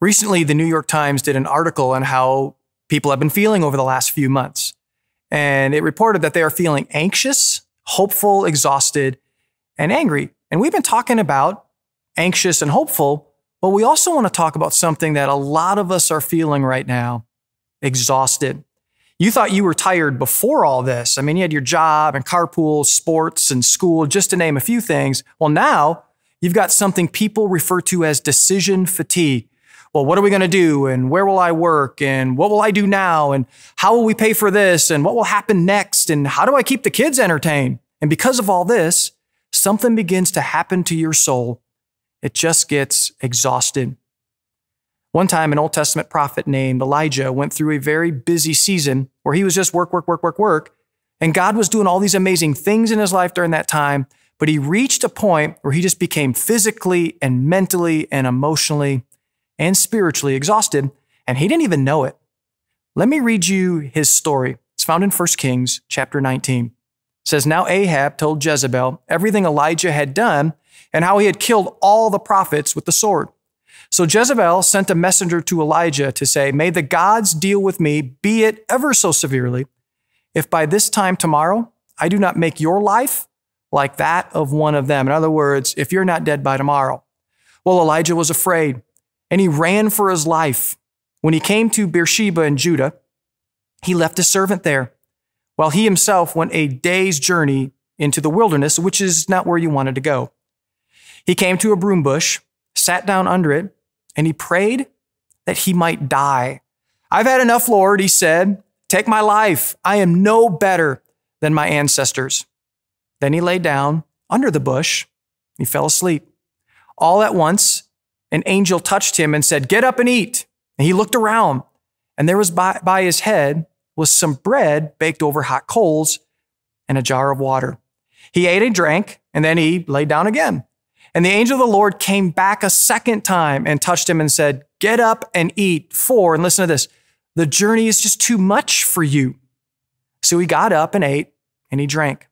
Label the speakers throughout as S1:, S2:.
S1: Recently, the New York Times did an article on how people have been feeling over the last few months. And it reported that they are feeling anxious, hopeful, exhausted, and angry. And we've been talking about anxious and hopeful, but we also want to talk about something that a lot of us are feeling right now exhausted. You thought you were tired before all this. I mean, you had your job and carpool, sports and school, just to name a few things. Well, now you've got something people refer to as decision fatigue well, what are we going to do? And where will I work? And what will I do now? And how will we pay for this? And what will happen next? And how do I keep the kids entertained? And because of all this, something begins to happen to your soul. It just gets exhausted. One time, an Old Testament prophet named Elijah went through a very busy season where he was just work, work, work, work, work. And God was doing all these amazing things in his life during that time. But he reached a point where he just became physically and mentally and emotionally and spiritually exhausted, and he didn't even know it. Let me read you his story. It's found in 1 Kings chapter 19. It says, Now Ahab told Jezebel everything Elijah had done and how he had killed all the prophets with the sword. So Jezebel sent a messenger to Elijah to say, May the gods deal with me, be it ever so severely, if by this time tomorrow I do not make your life like that of one of them. In other words, if you're not dead by tomorrow. Well, Elijah was afraid and he ran for his life. When he came to Beersheba in Judah, he left his servant there, while he himself went a day's journey into the wilderness, which is not where you wanted to go. He came to a broom bush, sat down under it, and he prayed that he might die. I've had enough, Lord, he said. Take my life. I am no better than my ancestors. Then he lay down under the bush. He fell asleep. All at once, an angel touched him and said, Get up and eat. And he looked around, and there was by, by his head was some bread baked over hot coals and a jar of water. He ate and drank, and then he lay down again. And the angel of the Lord came back a second time and touched him and said, Get up and eat, for, and listen to this, the journey is just too much for you. So he got up and ate, and he drank.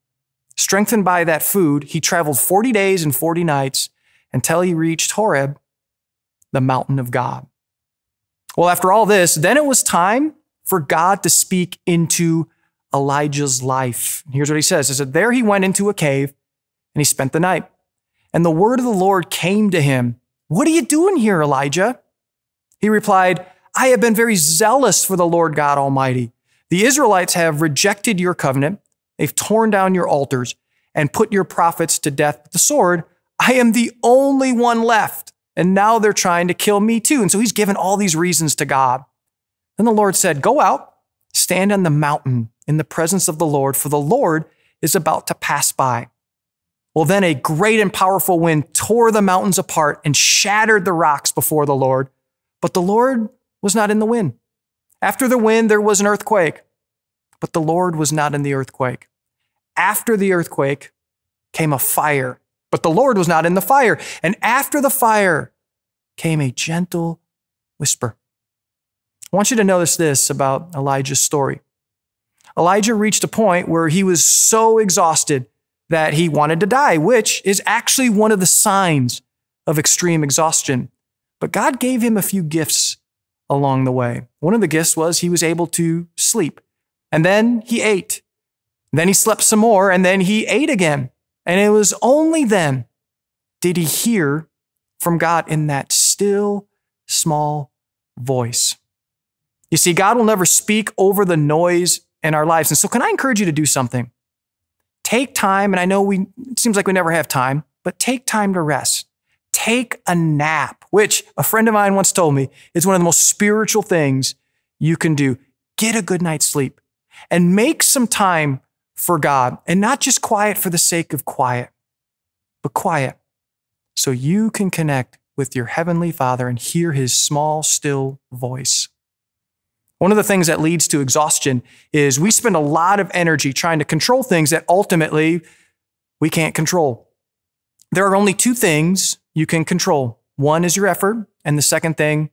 S1: Strengthened by that food, he traveled 40 days and 40 nights until he reached Horeb, the mountain of God. Well, after all this, then it was time for God to speak into Elijah's life. Here's what he says. He said, There he went into a cave and he spent the night. And the word of the Lord came to him. What are you doing here, Elijah? He replied, I have been very zealous for the Lord God Almighty. The Israelites have rejected your covenant. They've torn down your altars and put your prophets to death with the sword. I am the only one left and now they're trying to kill me too. And so he's given all these reasons to God. Then the Lord said, Go out, stand on the mountain in the presence of the Lord, for the Lord is about to pass by. Well, then a great and powerful wind tore the mountains apart and shattered the rocks before the Lord. But the Lord was not in the wind. After the wind, there was an earthquake, but the Lord was not in the earthquake. After the earthquake came a fire but the Lord was not in the fire. And after the fire came a gentle whisper. I want you to notice this about Elijah's story. Elijah reached a point where he was so exhausted that he wanted to die, which is actually one of the signs of extreme exhaustion. But God gave him a few gifts along the way. One of the gifts was he was able to sleep. And then he ate. Then he slept some more, and then he ate again. And it was only then did he hear from God in that still, small voice. You see, God will never speak over the noise in our lives. And so, can I encourage you to do something? Take time, and I know we, it seems like we never have time, but take time to rest. Take a nap, which a friend of mine once told me is one of the most spiritual things you can do. Get a good night's sleep and make some time for God and not just quiet for the sake of quiet, but quiet so you can connect with your Heavenly Father and hear His small, still voice. One of the things that leads to exhaustion is we spend a lot of energy trying to control things that ultimately we can't control. There are only two things you can control one is your effort, and the second thing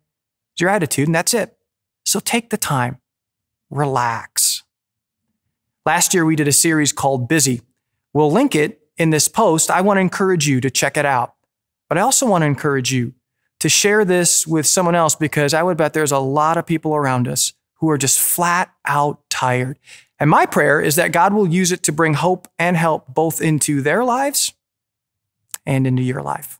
S1: is your attitude, and that's it. So take the time, relax Last year, we did a series called Busy. We'll link it in this post. I want to encourage you to check it out. But I also want to encourage you to share this with someone else because I would bet there's a lot of people around us who are just flat out tired. And my prayer is that God will use it to bring hope and help both into their lives and into your life.